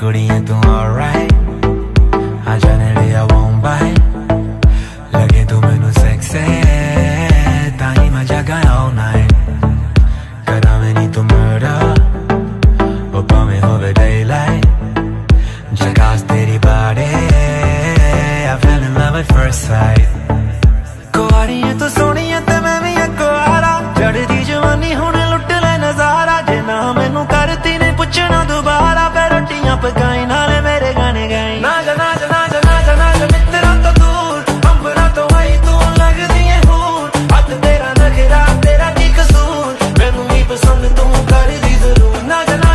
कुड़ियाँ तू ऑलराइट आ जाने लिया बॉम्बाई लगे तू मैनू सेक्से ताई मज़ा गाया ऑल नाइट कदा मैनी तू मर्डर ओ पावे होवे डेलाइट जगास तेरी body, I fell in love at first sight. कुआरियाँ तू तो सोनियाँ 나가